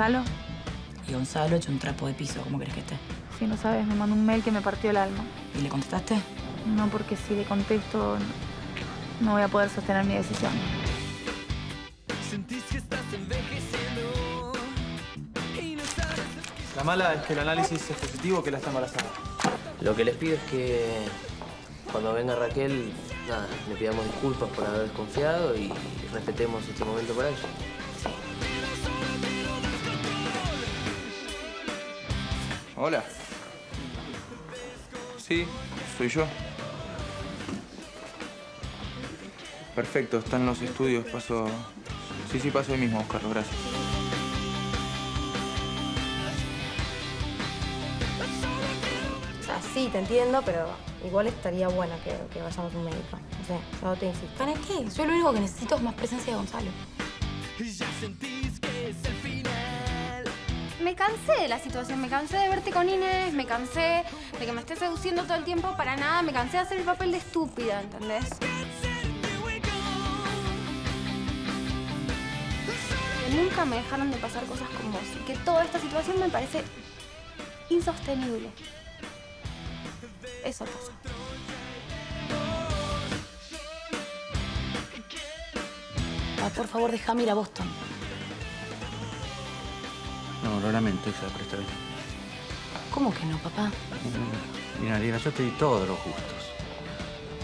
Gonzalo? Y Gonzalo hecho un trapo de piso, ¿cómo crees que esté? Si no sabes, me mandó un mail que me partió el alma. ¿Y le contestaste? No, porque si le contesto, no voy a poder sostener mi decisión. La mala es que el análisis es positivo que la está embarazada. Lo que les pido es que cuando venga Raquel, nada, le pidamos disculpas por haber desconfiado y respetemos este momento para ella. Hola. Sí, soy yo. Perfecto, están los estudios, paso... Sí, sí, paso ahí mismo, Oscar, gracias. O sea, sí, te entiendo, pero igual estaría bueno que, que vayamos a un médico. No sé, yo te insisto. ¿Para qué? Yo lo único que necesito es más presencia de Gonzalo. Me cansé de la situación, me cansé de verte con Inés, me cansé de que me estés seduciendo todo el tiempo para nada, me cansé de hacer el papel de estúpida, ¿entendés? Nunca me dejaron de pasar cosas con vos y que toda esta situación me parece insostenible. Eso pasa. Ah, por favor, déjame ir a Boston. No, lo lamento, hija, pero está bien. ¿Cómo que no, papá? Mira, Lina, yo te di todos los gustos.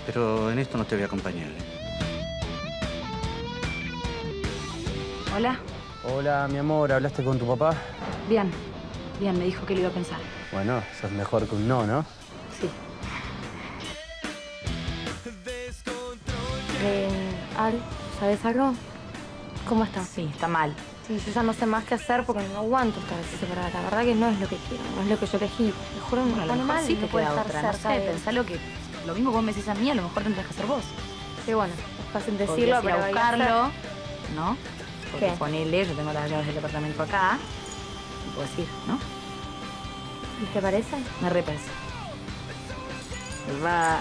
Pero en esto no te voy a acompañar. ¿eh? Hola. Hola, mi amor, ¿hablaste con tu papá? Bien. Bien, me dijo que lo iba a pensar. Bueno, eso es mejor que un no, ¿no? Sí. Eh, Al, ¿sabes algo? ¿Cómo estás? Sí, está mal. Sí, yo ya no sé más qué hacer porque no aguanto estar así separada. La verdad que no es lo que quiero, no es lo que yo elegí. Te juro, me Bueno, pone mal sí no te poder queda estar otra, no cerca sé, de él. pensalo que lo mismo vos me decís a mí, a lo mejor tendrás que hacer vos. Sí, bueno, es fácil decirlo, ir pero a buscarlo. ¿no? Porque ¿Qué? ponele, yo tengo las llaves del departamento acá, y puedes ir, ¿no? ¿Y te parece? Me repensa. Va.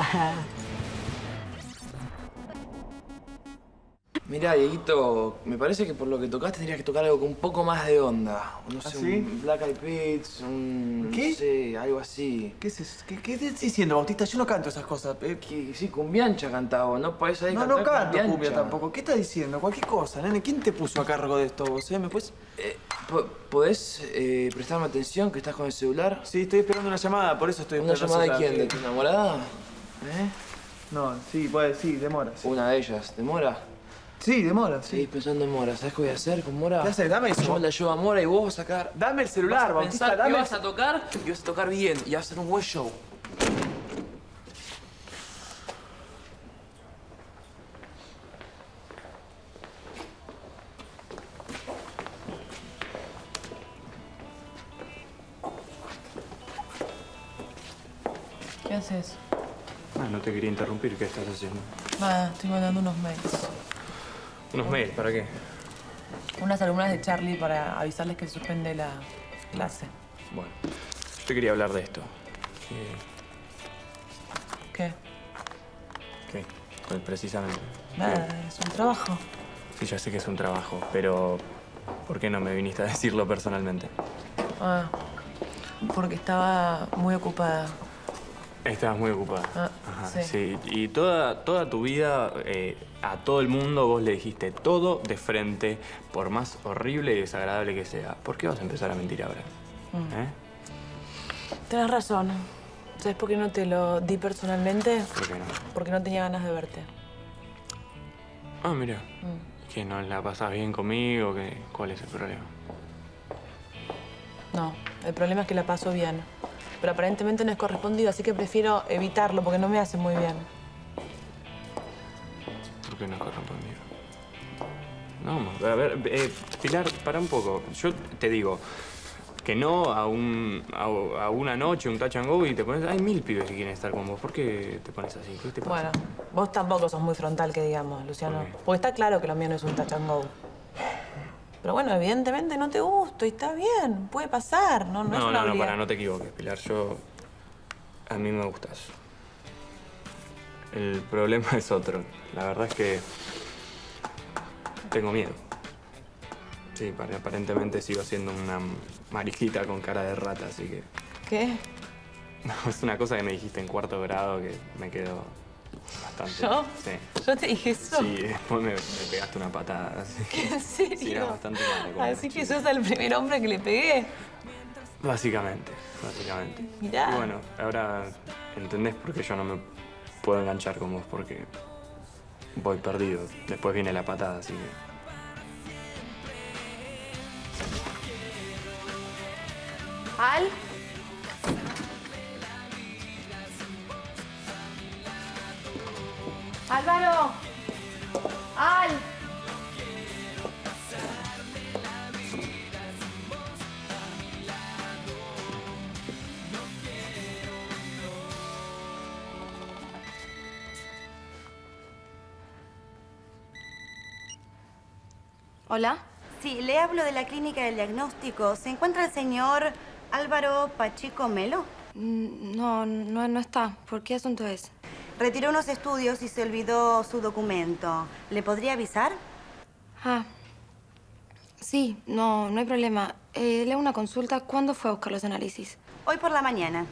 Mirá, Dieguito, me parece que por lo que tocaste tendrías que tocar algo con un poco más de onda. No sé, ¿Ah, sí? un Black Eyed Peas, un... ¿Qué? No sé, algo así. ¿Qué, es eso? ¿Qué, qué estás diciendo, Bautista? Yo no canto esas cosas. Eh, Que, sí, cumbiancha cantaba, ¿no? Podés ahí No, no canto cumbia tampoco. ¿Qué estás diciendo? Cualquier cosa, nene. ¿Quién te puso a cargo de esto vos, eh? ¿Me puedes...? Eh, po- ¿Podés eh, prestarme atención que estás con el celular? Sí, estoy esperando una llamada, por eso estoy ¿Una llamada de quién? ¿De tu enamorada? ¿Eh? No, sí, puede, sí, demora. Sí, Una de ellas. ¿De Mora? Sí, demora, sí. Seguís pensando en Mora. ¿Sabés qué voy a hacer con Mora? ¿Qué haces? Dame eso. Yo la llevo a Mora y vos vas a sacar... Dame el Vas celular, a Bautista, pensar dame que el vas a tocar y vas a tocar bien y vas a hacer un buen show. ¿Qué haces? Ah, no te quería interrumpir. ¿Qué estás haciendo? Nada, estoy mandando unos mails. ¿Unos mails? ¿Para qué? Unas alumnas de Charlie para avisarles que suspende la clase. Bueno, yo te quería hablar de esto. ¿Qué? ¿Qué? Pues precisamente. Nada, es un trabajo. Sí, ya sé que es un trabajo, pero ¿por qué no me viniste a decirlo personalmente? Ah, porque estaba muy ocupada. Estabas muy ocupada. Ah, Ajá, sí. Y toda, toda tu vida, eh, a todo el mundo vos le dijiste todo de frente, por más horrible y desagradable que sea. ¿Por qué vas a empezar a mentir ahora? Mm. ¿Eh? Tienes razón. ¿Sabes por qué no te lo di personalmente? ¿Por qué no? Porque no tenía ganas de verte. Ah, mira. Mm. ¿Que no la pasás bien conmigo? ¿Qué? ¿Cuál es el problema? No, el problema es que la paso bien. Pero aparentemente no es correspondido, así que prefiero evitarlo porque no me hace muy bien. ¿Por qué no correspondido? No, a ver, eh, Pilar, para un poco. Yo te digo que no a, un, a, a una noche, un touch and go y te pones... Hay mil pibes que quieren estar con vos. ¿Por qué te pones así? ¿Qué te pasa? Bueno, vos tampoco sos muy frontal, que digamos, Luciano. Porque está claro que lo mío no es un touch and go. Pero bueno, evidentemente no te gusto y está bien, puede pasar, no, no, es No, una no, no, para, no te equivoques, Pilar. Yo... A mí me gustas. El problema es otro. La verdad es que... Tengo miedo. Sí, pare- aparentemente sigo siendo una mariquita con cara de rata, así que... ¿Qué? No, es una cosa que me dijiste en cuarto grado que me quedó bastante... ¿Yo? Sí. ¿Yo te dije eso? Sí, después me, me pegaste una patada, así que... ¿En serio? Sí, era bastante como Así que sos el primer hombre que le pegué. Básicamente, básicamente. Mirá. Y bueno, ahora entendés por qué yo no me puedo enganchar con vos, porque voy perdido. Después viene la patada, así que... Al. Álvaro. Al. Hola. Sí, le hablo de la clínica del diagnóstico. ¿Se encuentra el señor Álvaro Pacheco Melo? Mm, No, no, no está. ¿Por qué asunto es? Retiró unos estudios y se olvidó su documento. ¿Le podría avisar? Ah. Sí, no, no hay problema. Eh, le hago una consulta. ¿Cuándo fue a buscar los análisis? Hoy por la mañana.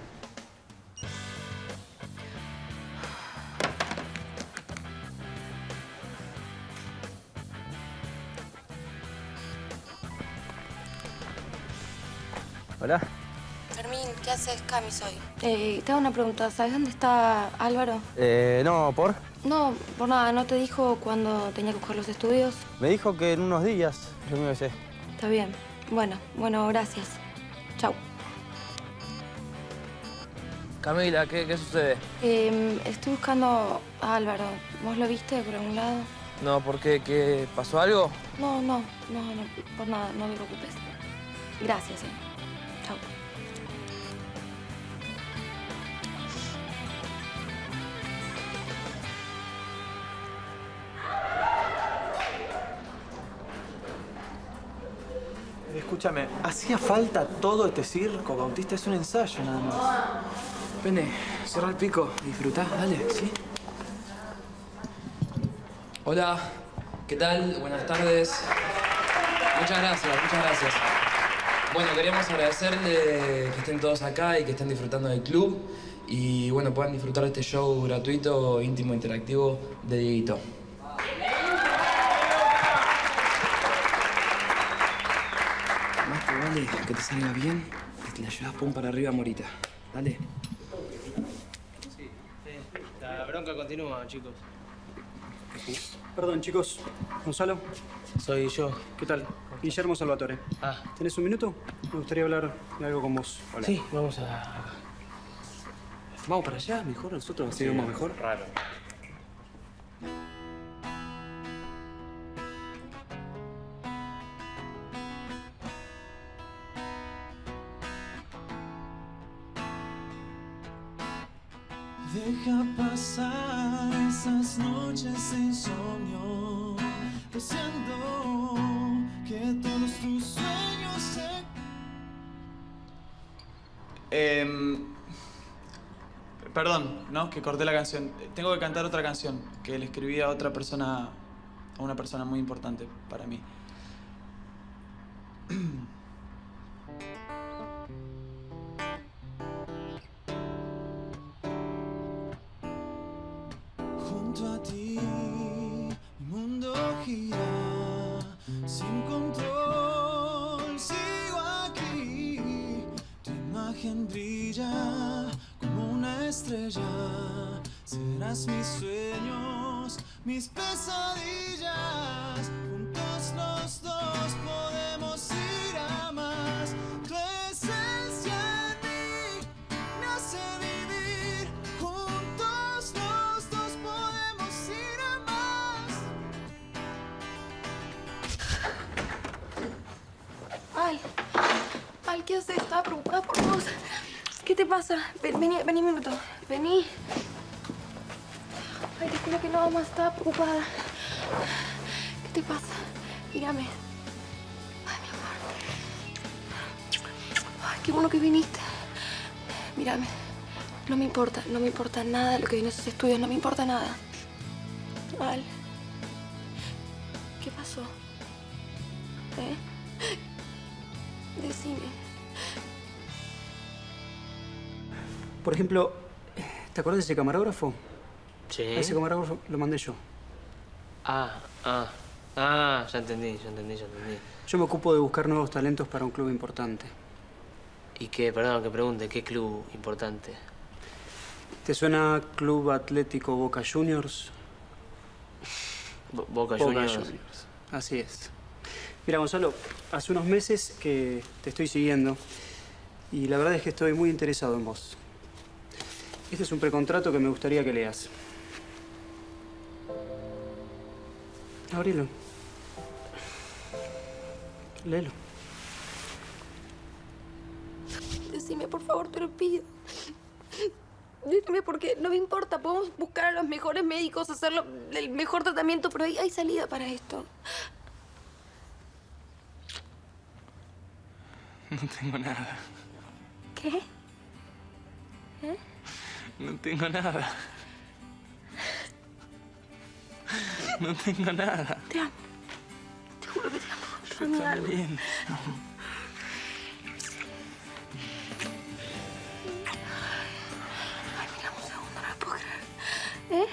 Hola. Fermín, ¿qué haces? Cami soy. Eh, te hago una pregunta. ¿Sabes dónde está Álvaro? Eh, no, ¿por? No, por nada. ¿No te dijo cuándo tenía que buscar los estudios? Me dijo que en unos días, yo me sé. Está bien. Bueno, bueno, gracias. Chau. Camila, ¿qué, qué sucede? Eh, estoy buscando a Álvaro. ¿Vos lo viste por algún lado? No, ¿por qué? ¿Qué? ¿Pasó algo? No, no, no, no, por nada, no te preocupes. Gracias, eh. ¿Hacía falta todo este circo, Bautista? Es un ensayo nada más. Pende, cerra el pico, disfrutá, dale, ¿sí? Hola, ¿qué tal? Buenas tardes. Muchas gracias, muchas gracias. Bueno, queríamos agradecerle que estén todos acá y que estén disfrutando del club y bueno, puedan disfrutar de este show gratuito, íntimo, interactivo de Dieguito. Vale que te salga bien, que te la llevas pum para arriba, Morita. Dale. La bronca continúa, chicos. Perdón, chicos. Gonzalo. Soy yo. ¿Qué tal? Guillermo Salvatore. Ah. ¿Tenés un minuto? Me gustaría hablar de algo con vos. Hola. Sí, vamos a. Vamos para allá, mejor nosotros así vemos mejor. Raro. Pasar esas noches de insomnio, deseando que todos tus sueños se... Em, perdón, ¿no? Que corté la canción. Tengo que cantar otra canción que le escribí a otra persona, a una persona muy importante para mí. Junto a ti, mi mundo gira sin control. Sigo aquí, tu imagen brilla como una estrella. Serás mis sueños, mis pesadillas. ¿Qué te pasa? Ven- Vení, vení un minuto. Vení. Ay, te juro que no, más estaba preocupada. ¿Qué te pasa? Mírame. Ay, mi amor. Ay, qué bueno que viniste. Mírame. No me importa, no me importa nada lo que viene a esos estudios, no me importa nada. Ejemplo, ¿te acuerdas de ese camarógrafo? Sí. A ese camarógrafo lo mandé yo. Ah, ah, ah, ya entendí, ya entendí, ya entendí. Yo me ocupo de buscar nuevos talentos para un club importante. ¿Y qué, perdón que pregunte, qué club importante? ¿Te suena Club Atlético Boca Juniors? Bo- Boca Juniors. Así es. Mira, Gonzalo, hace unos meses que te estoy siguiendo y la verdad es que estoy muy interesado en vos. Este es un precontrato que me gustaría que leas. Abrilo. Léelo. Decime, por favor, te lo pido. Decime porque no me importa. Podemos buscar a los mejores médicos, hacerlo el mejor tratamiento, pero hay, hay salida para esto. No tengo nada. ¿Qué? ¿Eh? No tengo nada. No tengo nada. Te amo. Te juro que te amo. Yo mi alma. también. Ay, mira, un segundo, no me puedo creer. ¿Eh?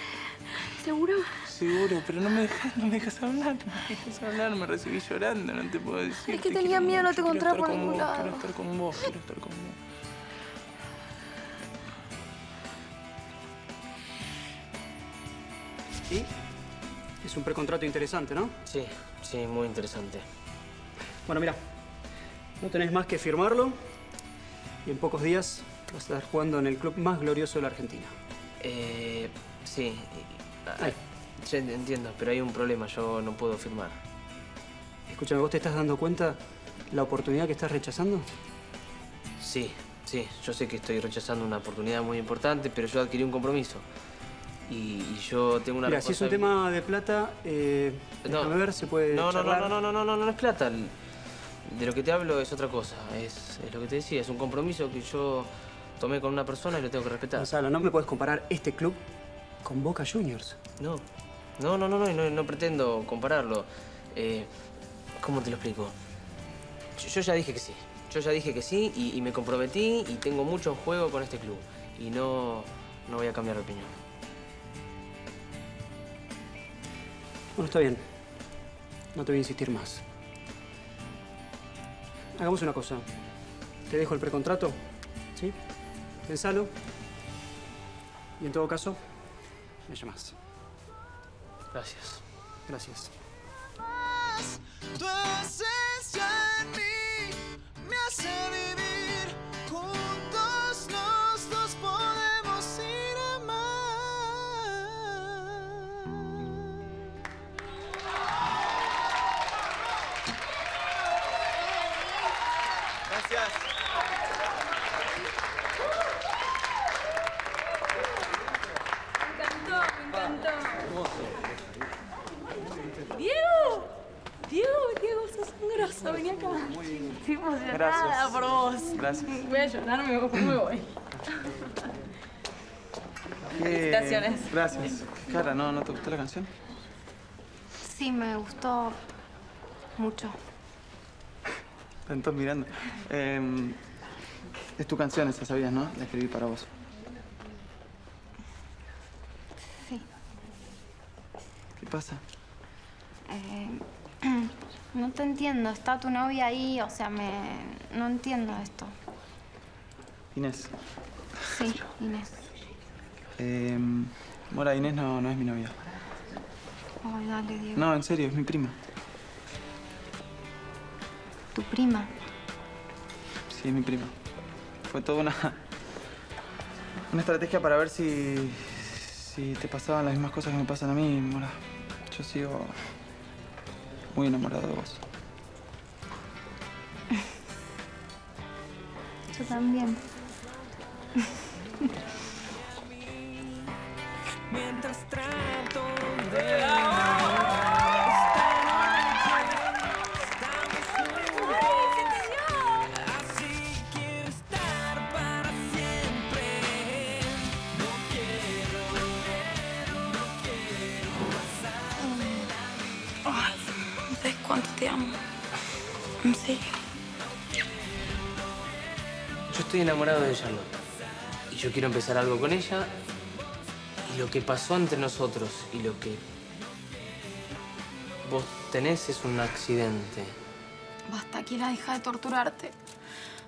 ¿Seguro? Seguro, pero no me dejas, no me dejas hablar, no me dejas hablar, me recibí llorando, no te puedo decir. Es que te tenía miedo, no te encontraba por ningún lado. Quiero estar con vos, quiero estar con vos. ¿Y? Es un precontrato interesante, ¿no? Sí, sí, muy interesante. Bueno, mira, no tenés más que firmarlo y en pocos días vas a estar jugando en el club más glorioso de la Argentina. Eh, sí. y- ah, sí, entiendo, pero hay un problema, yo no puedo firmar. Escúchame, ¿vos te estás dando cuenta la oportunidad que estás rechazando? Sí, sí, yo sé que estoy rechazando una oportunidad muy importante, pero yo adquirí un compromiso. Y, y yo tengo una Mira, si es un tema de plata, eh, No. ver, se puede No, no, no, no, no, no, no, no, no es plata. De lo que te hablo es otra cosa. Es, es lo que te decía, es un compromiso que yo tomé con una persona y lo tengo que respetar. Gonzalo, no me puedes comparar este club con Boca Juniors. No, no, no, no, no, no, no pretendo compararlo. Eh, ¿Cómo te lo explico? Yo, yo ya dije que sí. Yo ya dije que sí y, y me comprometí y tengo mucho en juego con este club. Y no, no voy a cambiar de opinión. Bueno, está bien. No te voy a insistir más. Hagamos una cosa. Te dejo el precontrato, ¿sí? Pensalo. Y en todo caso, me llamas. Gracias. Gracias. Tu esencia en mí me hace grosso, vení acá. Estoy emocionada Gracias. por vos. Gracias. Voy a llorar, me voy. Me voy. ¿Qué- Felicitaciones. Gracias. Cara, ¿no, ¿no te gustó la canción? Sí, me gustó mucho. Están todos mirando. Eh, es tu canción esa, ¿sabías, no? La escribí para vos. Sí. ¿Qué pasa? No te entiendo. Está tu novia ahí, o sea, me... No entiendo esto. Inés. Sí, Inés. Eh, Mora, Inés no, no es mi novia. Ay, dale, Diego. No, en serio, es mi prima. Tu prima. Sí, es mi prima. Fue toda una... Una estrategia para ver si... Si te pasaban las mismas cosas que me pasan a mí, Mora. Yo sigo... Muy enamorado de vos. Yo también. Enamorado de Charlotte. Y yo quiero empezar algo con ella. Y lo que pasó entre nosotros y lo que vos tenés es un accidente. Basta, quiera deja de torturarte.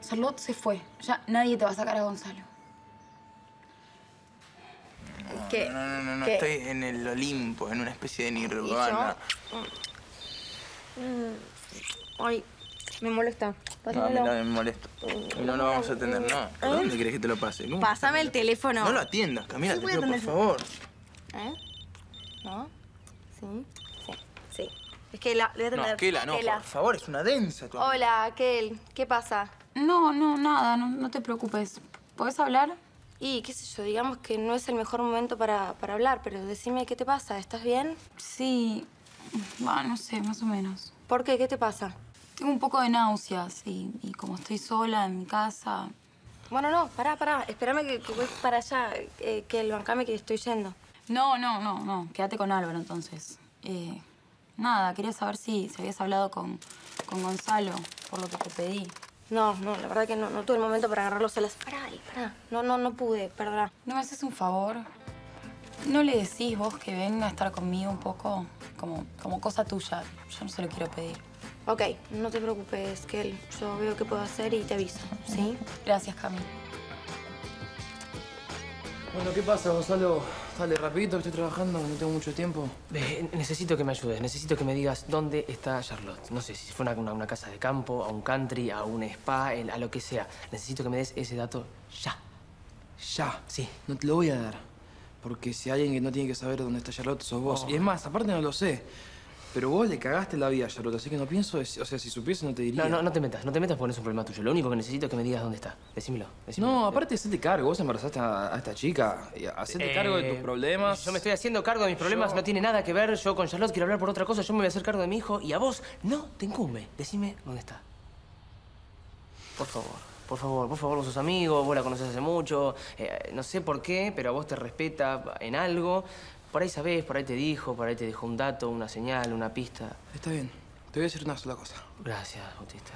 Charlotte se fue. Ya nadie te va a sacar a Gonzalo. ¿Qué? No, no, no, no, ¿Qué? estoy en el Olimpo, en una especie de nirvana. Mm. Ay, me molesta. No, a mí también me molesto. Y no lo vamos a atender, no. ¿Por dónde querés que te lo pase? ¿Cómo? Pásame el teléfono. No lo atiendas, Camila, Sí, te a pido por favor. ¿Eh? ¿No? Sí, sí, sí. Es que la, le voy a No, atender. Kela, no, Kela. por favor, es una densa tu amiga. Hola, Kel. ¿Qué pasa? No, no, nada, no, no te preocupes. ¿Podés hablar? Y qué sé yo, digamos que no es el mejor momento para, para hablar, pero decime qué te pasa. ¿Estás bien? Sí, va, no sé, más o menos. ¿Por qué? ¿Qué te pasa? Tengo un poco de náuseas y, y como estoy sola en mi casa... Bueno, no, pará, pará. Espérame que, que voy para allá. Eh, Kel, bancame que estoy yendo. No, no, no, no. Quédate con Álvaro entonces. Eh, nada, quería saber si, si habías hablado con, con Gonzalo por lo que te pedí. No, no, la verdad que no, no tuve el momento para agarrarlos a las... Pará, ahí, pará. No, no, no pude, perdón. ¿No me haces un favor? ¿No le decís vos que venga a estar conmigo un poco? Como, como cosa tuya. Yo no se lo quiero pedir. Ok, no te preocupes, Kel. Yo veo qué puedo hacer y te aviso, ¿sí? Gracias, Cami. Bueno, ¿qué pasa, Gonzalo? Dale, rapidito, que estoy trabajando, no tengo mucho tiempo. Eh, necesito que me ayudes, necesito que me digas dónde está Charlotte. No sé si fue a una, una casa de campo, a un country, a un spa, el- a lo que sea. Necesito que me des ese dato ya. Ya. Sí. No te lo voy a dar. Porque si hay alguien que no tiene que saber dónde está Charlotte, sos vos. Oh. Y es más, aparte no lo sé. Pero vos le cagaste la vida a Charlotte, así que no pienso... O sea, si supiese no te diría. No, no, no te metas, no te metas porque no es un problema tuyo. Lo único que necesito es que me digas dónde está. Decímelo, decímelo. No, aparte hacete cargo. Vos embarazaste a, a esta chica. Hacete Eh, cargo de tus problemas. Yo me estoy haciendo cargo de mis problemas, Yo- no tiene nada que ver. Yo con Charlotte quiero hablar por otra cosa, yo me voy a hacer cargo de mi hijo y a vos no te incumbe. Decime dónde está. Por favor, por favor, por favor, vos sos amigos, vos la conoces hace mucho. eh, no sé por qué, pero a vos te respeta en algo. Por ahí sabés, por ahí te dijo, por ahí te dejó un dato, una señal, una pista. Está bien. Te voy a decir una sola cosa. Gracias, Bautista.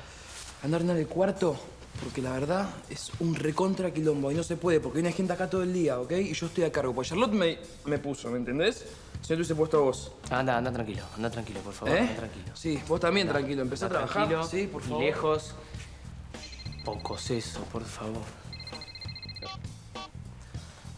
Andar en el cuarto, porque la verdad es un recontra quilombo y no se puede, porque viene gente acá todo el día, ¿ok? Y yo estoy a cargo. Pues Charlotte me, me puso, ¿me entendés? Si no te hubiese puesto a vos. Anda, anda tranquilo, anda tranquilo, por favor, ¿Eh? anda tranquilo. Sí, vos también Anda, tranquilo. Empecé a trabajar. tranquilo, Sí, por y favor. lejos. Poco seso, por favor.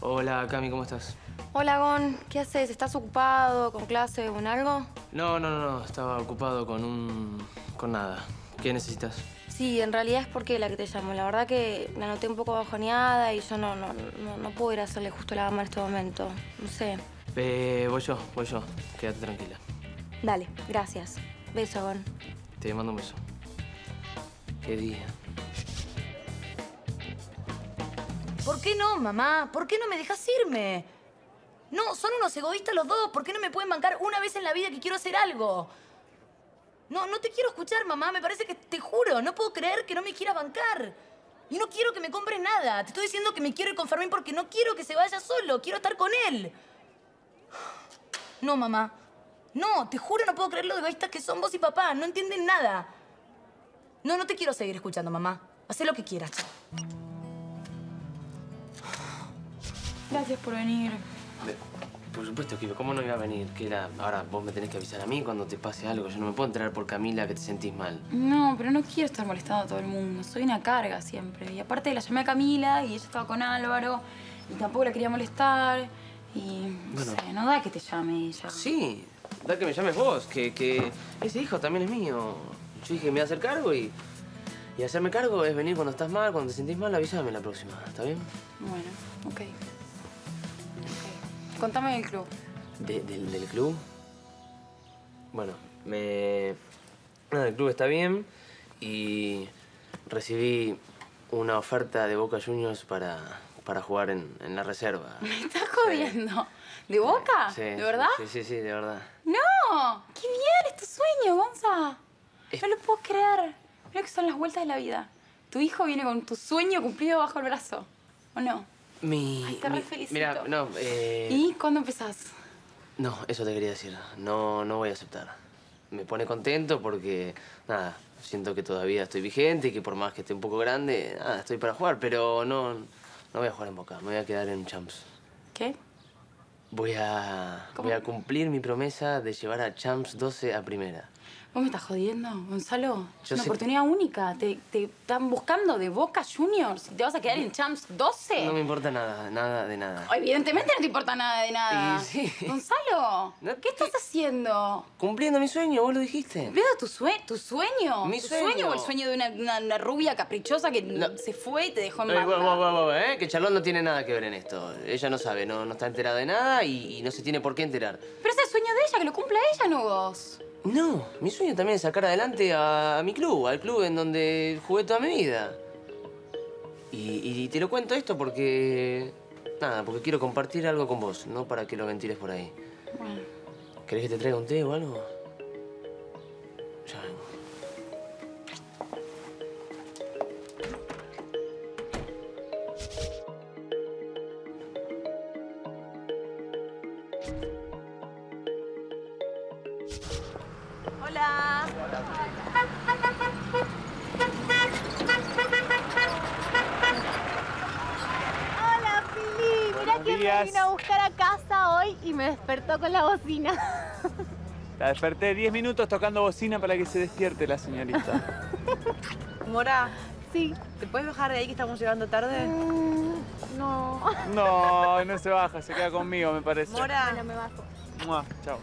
Hola, Cami, ¿cómo estás? Hola, Gon. ¿Qué haces? ¿Estás ocupado con clase o en algo? No, no, no, no, estaba ocupado con un... con nada. ¿Qué necesitas? Sí, en realidad es porque la que te llamo. La verdad que me anoté un poco bajoneada y yo no, no, no, no puedo ir a hacerle justo la gama en este momento. No sé. Eh, voy yo, voy yo. Quédate tranquila. Dale, gracias. Beso, Gon. Te mando un beso. Qué día. ¿Por qué no, mamá? ¿Por qué no me dejas irme? No, son unos egoístas los dos. ¿Por qué no me pueden bancar una vez en la vida que quiero hacer algo? No, no te quiero escuchar, mamá. Me parece que te juro, no puedo creer que no me quieras bancar. Y no quiero que me compres nada. Te estoy diciendo que me quiero ir con Fermín porque no quiero que se vaya solo. Quiero estar con él. No, mamá. No, te juro, no puedo creer lo egoístas que son vos y papá. No entienden nada. No, no te quiero seguir escuchando, mamá. Haz lo que quieras. Gracias por venir. Por supuesto que ¿cómo no iba a venir? Que era, ahora vos me tenés que avisar a mí cuando te pase algo. Yo no me puedo enterar por Camila que te sentís mal. No, pero no quiero estar molestando a todo el mundo. Soy una carga siempre. Y aparte la llamé a Camila y ella estaba con Álvaro y tampoco la quería molestar. Y no Bueno. sé, no da que te llame ella. Sí, da que me llames vos, que, que ese hijo también es mío. Yo dije me voy a hacer cargo y, y hacerme cargo es venir cuando estás mal, cuando te sentís mal, avísame la próxima, ¿está bien? Bueno, ok. Contame del club. De- del, del club. Bueno, me. Nada, el club está bien y recibí una oferta de Boca Juniors para, para jugar en, en la reserva. ¿Me estás jodiendo? ¿De boca? Sí, ¿De verdad? Sí, sí, sí, de verdad. ¡No! ¡Qué bien! ¡Es tu sueño, Gonza! No lo puedo creer. Mira que son las vueltas de la vida. Tu hijo viene con tu sueño cumplido bajo el brazo. ¿O no? Mi. Ay, te mi- felicito. Mira, no, eh. ¿Y cuándo empezás? No, eso te quería decir. No, no voy a aceptar. Me pone contento porque, nada, Siento que todavía estoy vigente y que por más que esté un poco grande, nada, estoy para jugar, pero no, no voy a jugar en Boca, me voy a quedar en Champs. ¿Qué? Voy a, voy a cumplir mi promesa de llevar a Champs 12 a primera. ¿Vos me estás jodiendo, Gonzalo? Es una sé- oportunidad única. Te, te están buscando de Boca Juniors. ¿Te vas a quedar en Champs 12? No me importa nada, nada de nada. Evidentemente no te importa nada de nada. Y sí. Gonzalo, ¿qué estás haciendo? Cumpliendo mi sueño, vos lo dijiste. Veo tu, sue- tu sueño. Mi ¿Tu sueño. o el sueño de una, una- una rubia caprichosa que se fue y te dejó en guau, ¿eh? Que Charlotte no tiene nada que ver en esto. Ella no sabe, no, no está enterada de nada y, y no se tiene por qué enterar. Pero ese es el sueño de ella, que lo cumpla ella, no vos. No, mi sueño también es sacar adelante a, a mi club, al club en donde jugué toda mi vida. Y, y te lo cuento esto porque... Nada, porque quiero compartir algo con vos, no para que lo ventiles por ahí. Bueno. ¿Querés que te traiga un té o algo? La desperté 10 minutos tocando bocina para que se despierte la señorita. Mora. Sí. ¿Te puedes bajar de ahí que estamos llegando tarde? no. No, no se baja, se queda conmigo, me parece. Mora. Bueno, me bajo. Mua, chao.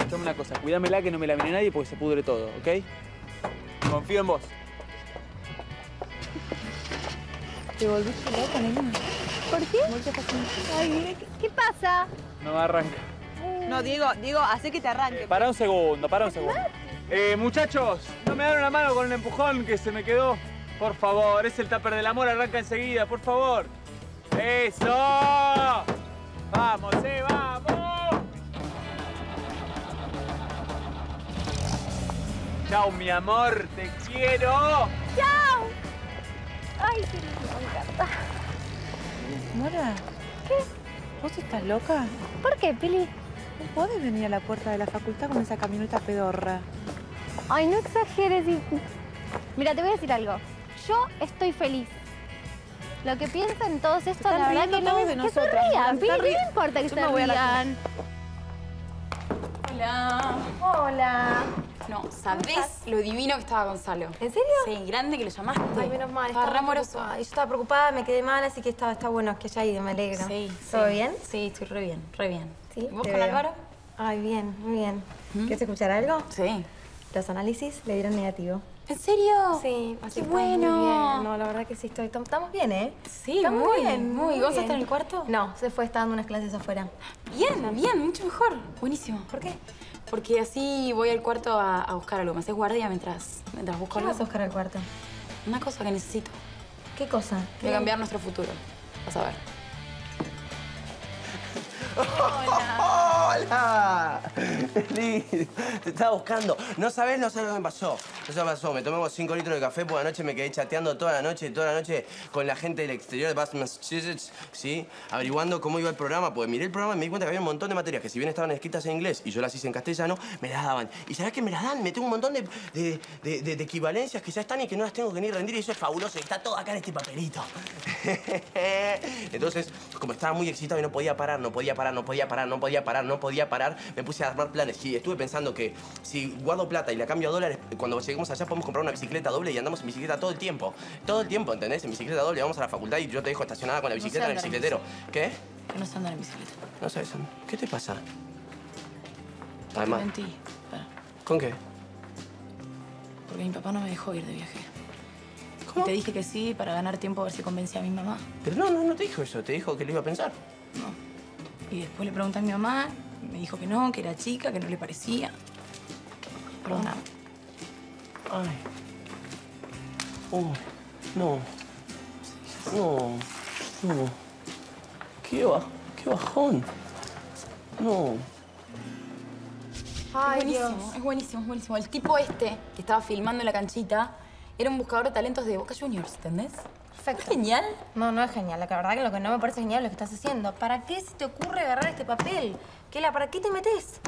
Escuchame una cosa, cuídamela que no me la mire nadie porque se pudre todo, ¿ok? Confío en vos. ¿Te volviste loca, nena? ¿Por qué? Ay, mira, ¿qué, qué pasa? No me arranca. No, Diego, Diego, hace que te arranque. Para un segundo, para un segundo. Eh, muchachos, no me dan una mano con el empujón que se me quedó. Por favor, es el tupper del amor, arranca enseguida, por favor. ¡Eso! ¡Vamos, eh, vamos! Chao, mi amor, te quiero. ¡Chao! Ay, qué lindo, me encanta. Mora, ¿Qué? ¿vos estás loca? ¿Por qué, Pili? No podés venir a la puerta de la facultad con esa camioneta pedorra. Ay, no exageres. y- Mira, te voy a decir algo. Yo estoy feliz. Lo que piensan todos estos, la verdad que no. de que se rían, se Pili, están ¿qué ri- me importa que Yo se me voy a la rían? Hola. Hola. No, ¿sabés lo divino que estaba Gonzalo? ¿En serio? Sí, grande que lo llamaste. Ay, menos mal. Estaba re amoroso. preocupada. Yo estaba preocupada, me quedé mal, así que está, está bueno que haya ido, me alegro. Sí, ¿Todo sí. bien? Sí, estoy re bien, re bien. Sí. ¿Vos con. Álvaro? Ay, bien, muy bien. ¿Quieres escuchar algo? Sí. Los análisis le dieron negativo. ¿En serio? Sí, así Qué que estamos muy bueno. bien. No, la verdad que sí, estoy, tam- estamos bien, ¿eh? Sí, estamos muy, bien. muy. ¿Gonza bien. está en el cuarto? No, se fue, está dando unas clases afuera. Bien, bien, mucho mejor. Buenísimo. ¿Por qué? Porque así voy al cuarto a, a buscar algo. Me haces guardia mientras, mientras busco ¿Qué algo. vas a buscar al cuarto? Una cosa que necesito. ¿Qué cosa? A cambiar nuestro futuro. Vas a ver. ¡Hola! Te estaba buscando. No sabés, no sabés lo que me pasó. No me pasó. Me tomé como 5 litros de café por la noche, me quedé chateando toda la noche, toda la noche con la gente del exterior de Massachusetts, ¿sí? Averiguando cómo iba el programa. Pues miré el programa y me di cuenta que había un montón de materias que si bien estaban escritas en inglés y yo las hice en castellano, me las daban. ¿Y sabés que me las dan? Me tengo un montón de equivalencias que ya están y que no las tengo que ni rendir y eso es fabuloso. Y está todo acá en este papelito. Entonces, como estaba muy excitado y no podía parar, no podía parar, no podía parar, no podía parar, no podía parar, me puse a armar planes. Y estuve pensando que si guardo plata y la cambio a dólares, cuando lleguemos allá podemos comprar una bicicleta doble y andamos en bicicleta todo el tiempo. Todo el tiempo, ¿entendés? En bicicleta doble vamos a la facultad y yo te dejo estacionada con la No sé bicicleta en el andar en bicicletero. ¿Qué? Que no sé andar en bicicleta. No sabes, ¿qué te pasa? Te Además, mentí. ¿con qué? Porque mi papá no me dejó ir de viaje. Y te dije que sí para ganar tiempo a ver si convencía a mi mamá. Pero no, no, no te dijo eso, te dijo que lo iba a pensar. Y después le pregunté a mi mamá, me dijo que no, que era chica, que no le parecía. Perdóname. Ay. Oh, no. No. No. Qué, qué bajón. No. es buenísimo, es buenísimo, es buenísimo. El tipo este que estaba filmando en la canchita era un buscador de talentos de Boca Juniors, ¿entendés? Perfecto. ¿Es genial? No, no es genial. La verdad que lo que no me parece genial es lo que estás haciendo. ¿Para qué se te ocurre agarrar este papel? Kela, ¿para qué te metes?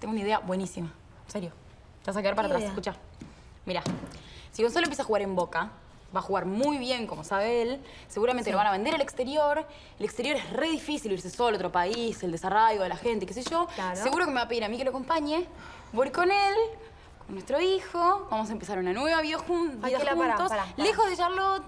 Tengo una idea buenísima. En serio. Te vas a quedar para ¿Qué atrás, escucha. Mira, si Gonzalo empieza a jugar en Boca, va a jugar muy bien, como sabe él. Seguramente Sí. lo van a vender al exterior. El exterior es re difícil irse solo a otro país, el desarraigo de la gente, qué sé yo. Seguro que me va a pedir a mí que lo acompañe. Voy con él, con nuestro hijo. Vamos a empezar una nueva vida, jun- vida pará, juntos. pará, pará. Lejos de Charlotte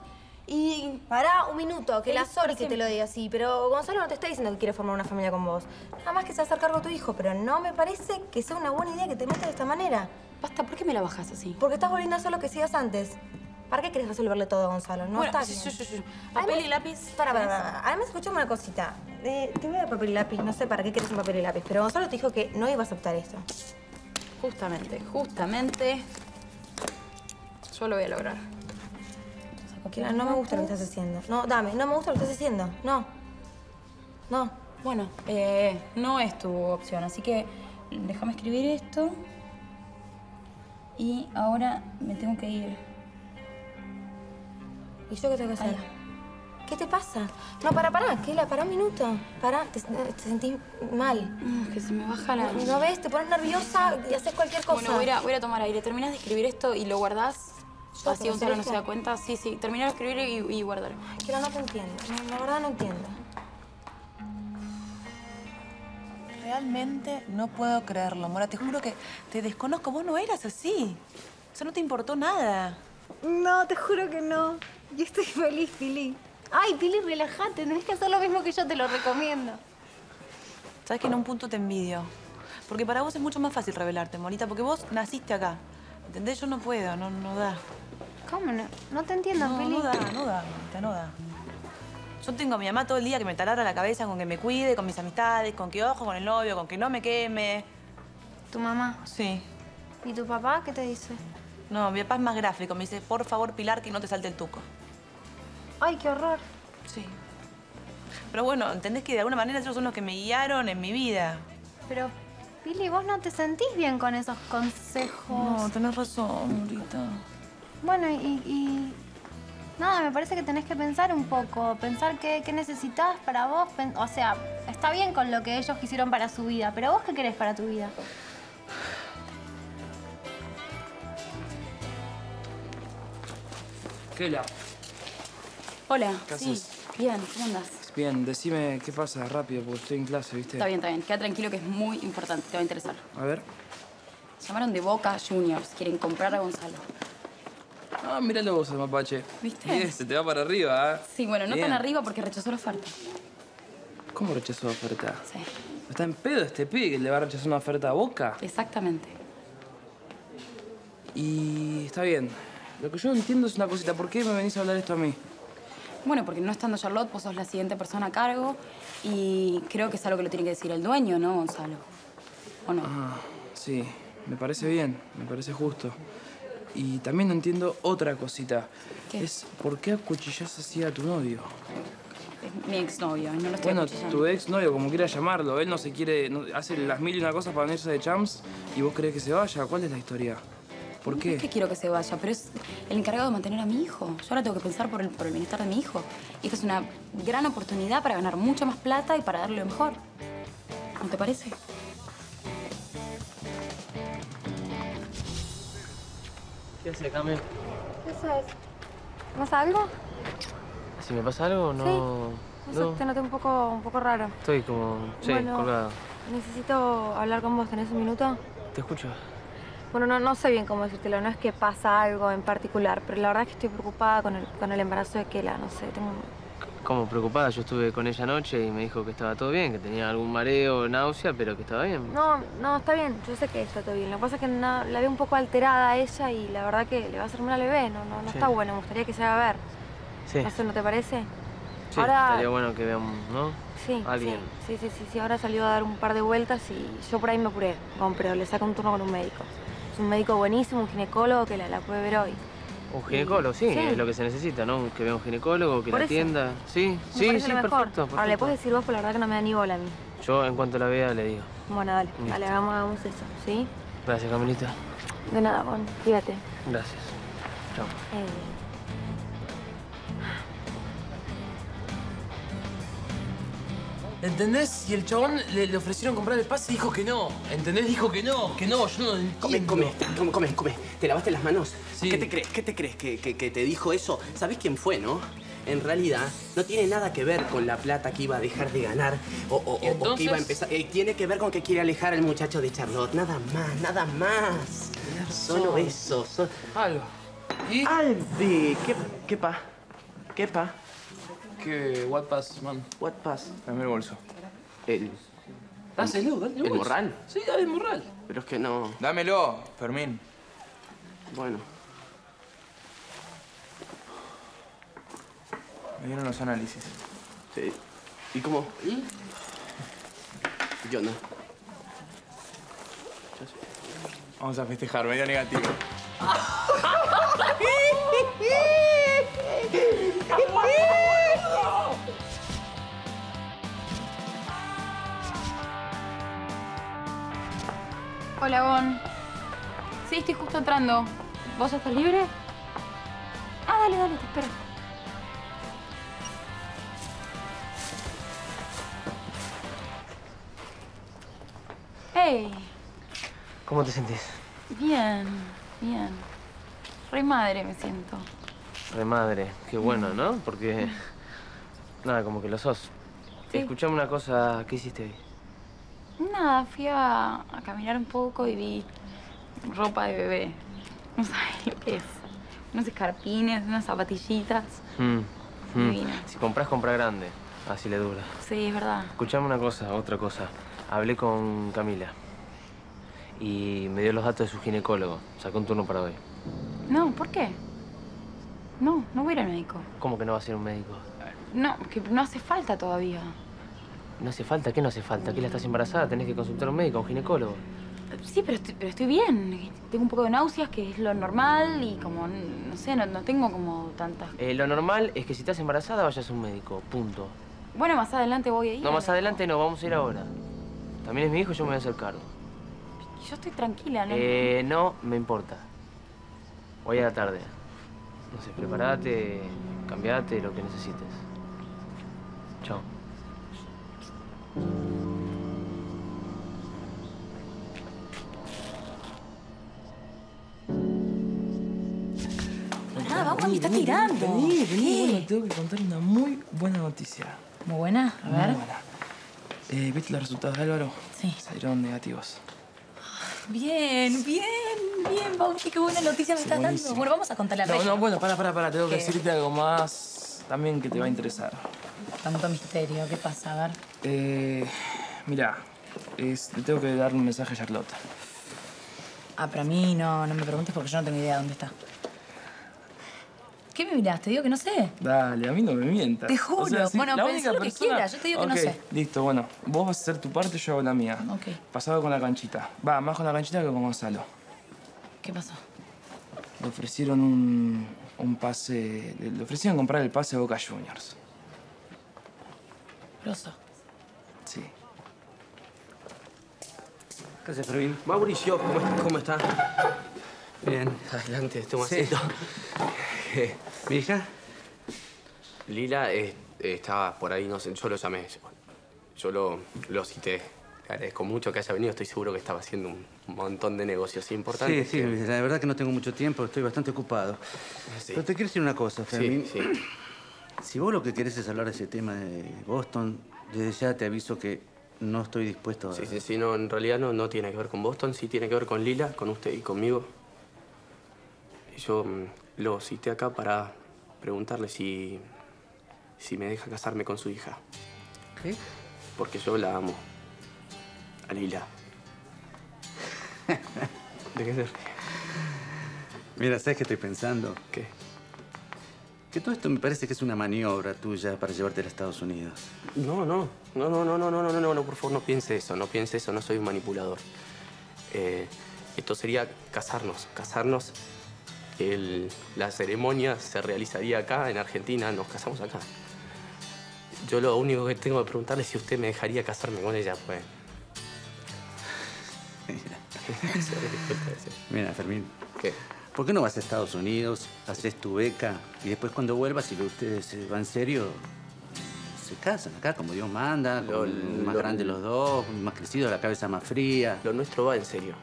y... Pará un minuto, que la sorry que te lo diga así, pero Gonzalo no te está diciendo que quiere formar una familia con vos. Nada más que se hacer cargo a tu hijo, pero no me parece que sea una buena idea que te metas de esta manera. Basta, ¿por qué me la bajas así? Porque estás volviendo a hacer lo que hacías antes. ¿Para qué querés resolverle todo a Gonzalo? No Bueno, está bien. Papel y lápiz. Para, para, para. Además, escuchame una cosita. Eh, te voy a dar papel y lápiz. No sé para qué querés un papel y lápiz, pero Gonzalo te dijo que no iba a aceptar esto. Justamente, justamente. Yo lo voy a lograr. Tranquila, no me gusta lo que estás haciendo. No, dame, no me gusta lo que estás haciendo. No. No. Bueno, eh, no es tu opción, así que déjame escribir esto. Y ahora me tengo que ir. ¿Y yo qué tengo que hacer? ¿Qué te pasa? No, para, para, Kela, para un minuto. Para, te, te sentís mal. que se me baja la... ¿No ves? Te pones nerviosa y haces cualquier cosa. Bueno, voy a, voy a tomar aire. ¿Terminas de escribir esto y lo guardás? ¿Yo Así que Gonzalo hacer no se da cuenta. Sí, sí. Terminar de escribir y, y guardar. Kela, no te entiendo. No, la verdad no entiendo. Realmente no puedo creerlo, Mora. Te juro que te desconozco. Vos no eras así. Eso no te importó nada. No, te juro que no. Yo estoy feliz, Pili. Ay, Pili, relájate. Tenés que hacer lo mismo que yo, te lo recomiendo. Sabes que en un punto te envidio. Porque para vos es mucho más fácil revelarte, Morita, porque vos naciste acá. ¿Entendés? Yo no puedo, no, no da. ¿Cómo no? No te entiendo, No, Pili. no da, no da, Morita, no da. Yo tengo a mi mamá todo el día que me talara la cabeza con que me cuide, con mis amistades, con que ojo con el novio, con que no me queme. ¿Tu mamá? Sí. ¿Y tu papá qué te dice? No, mi papá es más gráfico. Me dice, por favor, Pilar, que no te salte el tuco. Ay, qué horror. Sí. Pero bueno, entendés que de alguna manera ellos son los que me guiaron en mi vida. Pero, Pili, vos no te sentís bien con esos consejos. No, tenés razón, Morita. Bueno, y, y- Nada, me parece que tenés que pensar un poco. Pensar qué, qué necesitas para vos. O sea, está bien con lo que ellos quisieron para su vida, pero vos qué querés para tu vida. Kela, Hola. ¿Qué sí. haces? Bien, ¿cómo andás? Bien, decime qué pasa rápido, porque estoy en clase, ¿viste? Está bien, está bien. Queda tranquilo que es muy importante. Te va a interesar. A ver. Llamaron de Boca Juniors. Quieren comprar a Gonzalo. Ah, míralo vos, el mapache. ¿Viste? Bien, se te va para arriba, ¿eh? Sí, bueno, no Bien. tan arriba porque rechazó la oferta. ¿Cómo rechazó la oferta? Sí. ¿Está en pedo este pibe que le va a rechazar una oferta a Boca? Exactamente. Y está bien. Lo que yo entiendo es una cosita. ¿Por qué me venís a hablar esto a mí? Bueno, porque no estando Charlotte, vos sos la siguiente persona a cargo y creo que es algo que lo tiene que decir el dueño, ¿no, Gonzalo? ¿O no? Ah, sí. Me parece bien. Me parece justo. Y también no entiendo otra cosita. ¿Qué? Es ¿por qué acuchillás así a tu novio? Es mi exnovio, no lo estoy Bueno, tu ex novio, como quieras llamarlo, él no se quiere, no- hace las mil y una cosas para venirse de champs y vos crees que se vaya. ¿Cuál es la historia? ¿Por No qué? es que quiero que se vaya, pero es el encargado de mantener a mi hijo. Yo ahora tengo que pensar por el, por el bienestar de mi hijo. Y esta es una gran oportunidad para ganar mucha más plata y para darle lo mejor. ¿No te parece? ¿Qué hace, Cami? Eso es. ¿Pasa algo? Si me pasa algo, no. Eso No, te noté un poco, un poco raro. estoy como. Sí, Bueno. colgado. Necesito hablar con vos. ¿Tenés un minuto? Te escucho. Bueno, no, no sé bien cómo decírtelo. No es que pasa algo en particular, pero la verdad es que estoy preocupada con el, con el embarazo de Kela. No sé, tengo... Como preocupada, yo estuve con ella anoche y me dijo que estaba todo bien, que tenía algún mareo, náusea, pero que estaba bien. No, no, está bien. Yo sé que está todo bien. Lo que pasa es que no- la veo un poco alterada a ella y la verdad que le va a hacer mal al bebé. No, no, no Sí. está bueno. Me gustaría que se haga ver. Sí. No sé, ¿no te parece? Sí, Ahora- estaría bueno que veamos, ¿no? Sí, Alguien. sí, sí, sí, sí. Ahora salió a dar un par de vueltas y yo por ahí me apuré. Compré, le saco un turno con un médico. Es un médico buenísimo, un ginecólogo que la, la puede ver hoy. Un ginecólogo, sí, Sí. es lo que se necesita, ¿no? Que vea un ginecólogo, que Por la eso. atienda. Sí, Me sí, sí, mejor. perfecto, Ahora le perfecto. puedes decir vos, pero la verdad que no me da ni bola a mí. Yo, en cuanto la vea, le digo. Bueno, dale, Listo. dale, hagamos, hagamos eso, ¿sí? Gracias, Camilita. De nada, Bon, cuídate. Gracias. Chao. Eh, ¿Entendés? Y el chabón le, le ofrecieron comprar el pase y dijo que no. ¿Entendés? Dijo que no, que no, yo no lo Come, entiendo. come, come, come, come. ¿Te lavaste las manos? Sí. ¿Qué te crees? ¿Qué te crees que, que- que te dijo eso? ¿Sabés quién fue, no? En realidad, no tiene nada que ver con la plata que iba a dejar de ganar o, o- o- o que iba a empezar. Eh, tiene que ver con que quiere alejar al muchacho de Charlotte. Nada más, nada más. Solo eso. so- Algo. ¿Y? ¿qué, qué pa? ¿Qué pa? ¿Qué? What pass, man? What pass? Dame el bolso. El. Dáselo, dale ¿El vos. morral? Sí, dale el morral. Pero es que no. Dámelo, Fermín. Bueno. Me dieron los análisis. Sí. ¿Y cómo? Yo no. Vamos a festejar, medio negativo. Hola, Gon. Sí, estoy justo entrando. ¿Vos estás libre? Ah, dale, dale, te espero. Hey, ¿Cómo te sentís? bien, bien. Re madre me siento. Re madre, qué bueno, ¿no? Porque. Nada, como que lo sos. Sí. Escuchame una cosa, ¿qué hiciste hoy? Nada, fui a, a caminar un poco y vi ropa de bebé. No sabes lo que es. Unos escarpines, unas zapatillitas. Mm, mm. Si compras, compra grande. Así le dura. Sí, es verdad. Escuchame una cosa, otra cosa. Hablé con Camila. Y me dio los datos de su ginecólogo. Sacó un turno para hoy. No, ¿por qué? No, no voy a ir al médico. ¿Cómo que no va a ser un médico? No, que no hace falta todavía. No hace falta, ¿qué no hace falta? ¿Que la estás embarazada? Tenés que consultar a un médico, a un ginecólogo. Sí, pero estoy, pero estoy bien. Tengo un poco de náuseas, que es lo normal, y como, no sé, no, no tengo como tantas... Eh, lo normal es que si estás embarazada vayas a un médico, punto. Bueno, más adelante voy a ir. No, más adelante no, vamos a ir ahora. También es mi hijo yo me voy a hacer cargo. Yo estoy tranquila, ¿no? Eh, no me importa. Hoy a la tarde. No sé, prepárate, cambiate, lo que necesites. Chao. Me está tirando. Vení, vení, tengo que contar una muy buena noticia. Muy buena, a Muy ver. buena. Eh, ¿Viste los resultados de Álvaro? Sí. Salieron negativos. Bien, bien, bien, Bauti, qué buena noticia me Sí, estás dando. Bueno, vamos a contarle a No, no, bueno, para, para, para. Tengo que decirte algo más también que te va a interesar. Tanto misterio, ¿qué pasa? A ver. Eh, mira, es- le tengo que dar un mensaje a Charlotte. Ah, pero a mí no, no me preguntes porque yo no tengo idea de dónde está. ¿Qué me mirás? Te digo que no sé. Dale, a mí no me mientas. Te juro. Bueno, la pensá única lo que persona- quieras, yo te digo que no Ok, sé. Listo, bueno. Vos vas a hacer tu parte, yo hago la mía. Ok. Pasado con la canchita. Va, más con la canchita que con Gonzalo. ¿Qué pasó? Le ofrecieron un, un pase... Le le ofrecieron comprar el pase a Boca Juniors. Grosso. Sí. ¿Qué haces, Fermín? Mauricio, ¿cómo, est- cómo está? Bien. Adelante, toma Sí. asiento. Eh, ¿Mi hija? Lila eh, estaba por ahí, no sé, yo lo llamé. Yo lo, lo cité. Le agradezco mucho que haya venido. Estoy seguro que estaba haciendo un montón de negocios Sí, importantes. sí, la verdad que no tengo mucho tiempo, estoy bastante ocupado. Sí. Pero te quiero decir una cosa, Fermín. Sí, sí. Si vos lo que querés es hablar de ese tema de Boston, desde ya te aviso que no estoy dispuesto a... Sí, sí, sí, no, en realidad no, no tiene que ver con Boston, sí tiene que ver con Lila, con usted y conmigo. Y yo mm, lo cité acá para preguntarle si, si me deja casarme con su hija. ¿Qué? Porque yo la amo. A Lila. ¿De qué se ríe? Mira, ¿sabes qué estoy pensando? ¿Qué? Que todo esto me parece que es una maniobra tuya para llevarte a Estados Unidos. No, no, no, no, no, no, no, no, no, no, por favor, no piense eso, no piense eso, no soy un manipulador. Eh, esto sería casarnos, casarnos. El- la ceremonia se realizaría acá, en Argentina, nos casamos acá. Yo lo único que tengo que preguntarle es si usted me dejaría casarme con ella, pues. Mira, Fermín. ¿Qué? ¿Por qué no vas a Estados Unidos, haces tu beca y después cuando vuelvas, si ustedes van serio, se casan acá como Dios manda, Lo- con más lo- grandes los dos, más crecidos, la cabeza más fría. Lo nuestro va en serio.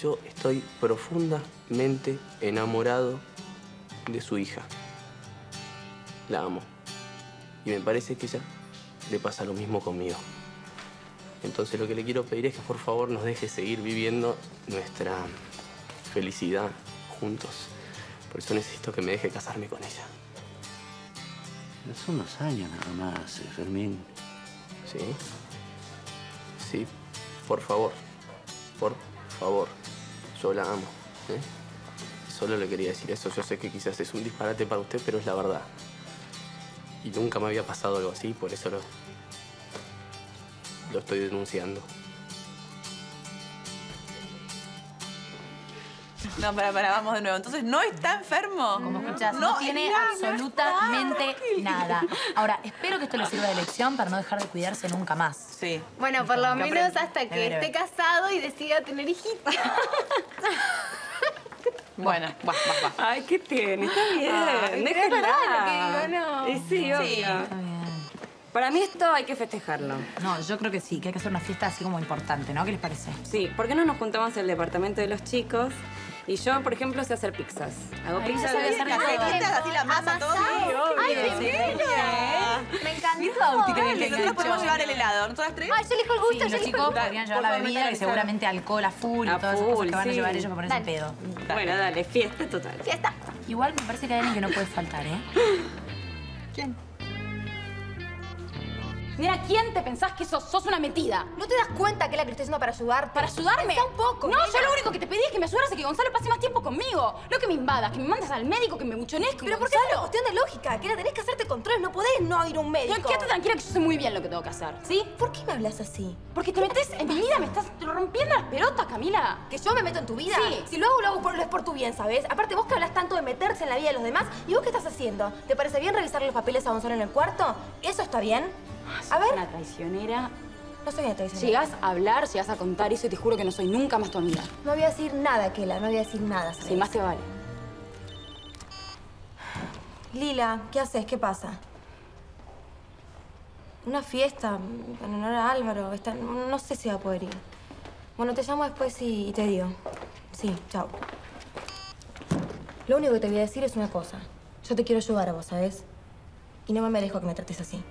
Yo estoy profundamente enamorado de su hija. La amo. Y me parece que ella le pasa lo mismo conmigo. Entonces lo que le quiero pedir es que por favor nos deje seguir viviendo nuestra felicidad juntos. Por eso necesito que me deje casarme con ella. Son unos años nada más, eh, Fermín. ¿Sí? Sí, por favor. Por favor. Yo la amo. ¿eh? Solo le quería decir eso. Yo sé que quizás es un disparate para usted, pero es la verdad. Y nunca me había pasado algo así, por eso lo, lo estoy denunciando. No, para, para, vamos de nuevo. Entonces, ¿no está enfermo? Como escuchás, no, tiene absolutamente nada. Ahora, espero que esto le sirva de lección para no dejar de cuidarse nunca más. Sí. Bueno, por lo menos hasta que esté casado y decida tener hijitos. Bueno, va, va, va. Ay, ¿qué tiene? Está bien. Ay, es déjala. verdad lo que digo, ¿no? Y sí, Sí, obvio. está Para mí esto hay que festejarlo. No, yo creo que sí, que hay que hacer una fiesta así como importante, ¿no? ¿Qué les parece? Sí, ¿por qué no nos juntamos en el departamento de los chicos? Y yo, por ejemplo, sé hacer pizzas. Hago Ay, pizzas de hacer. ¿Quitas así la masa, todo? Sí, obvio. ¡Ay, qué! Me encantó. Viene nosotros podemos hecho. llevar el helado. ¿Nosotras tres? Ay, yo elijo el gusto, Sí, yo los elijo chicos el gusto. podrían llevar la bebida, que seguramente alcohol a full y todas esas cosas que van a llevar ellos para ponerse en Dale. pedo. Bueno, dale, fiesta total. Fiesta. Igual me parece que hay alguien que no puede faltar, ¿eh? ¿Quién? Mira, ¿quién te pensás que sos? Sos una metida. ¿No te das cuenta que es la que estoy haciendo para ayudarte? ¿Para ayudarme? Pensá un poco, No, nena. yo lo único que te pedí es que me ayudaras a que Gonzalo pase más tiempo conmigo. No que me invadas, que me mandes al médico, que me buchones con Pero ¿por qué es una cuestión de lógica? Que la tenés que hacerte control, no podés no ir a un médico. No, quédate tranquila que yo sé muy bien lo que tengo que hacer, ¿sí? ¿Por qué me hablas así? Porque te metes en mi vida, me estás rompiendo las pelotas, Camila. ¿Que yo me meto en tu vida? Sí. Si lo hago, lo hago por, lo es por tu bien, ¿sabes? Aparte, vos que hablas tanto de meterse en la vida de los demás, ¿y vos qué estás haciendo? ¿Te parece bien revisarle los papeles a Gonzalo en el cuarto? ¿Eso está bien? A ver. Una traicionera. No soy una traicionera. Llegás a hablar, llegás a contar eso y te juro que no soy nunca más tu amiga. No voy a decir nada, Kela, no voy a decir nada, ¿sabes? Sí, más te vale. Lila, ¿qué haces? ¿Qué pasa? Una fiesta en honor a Álvaro. No sé si va a poder ir. Bueno, te llamo después y, y te digo. Sí, chao. Lo único que te voy a decir es una cosa. Yo te quiero ayudar a vos, ¿sabes? Y no me merezco que me trates así.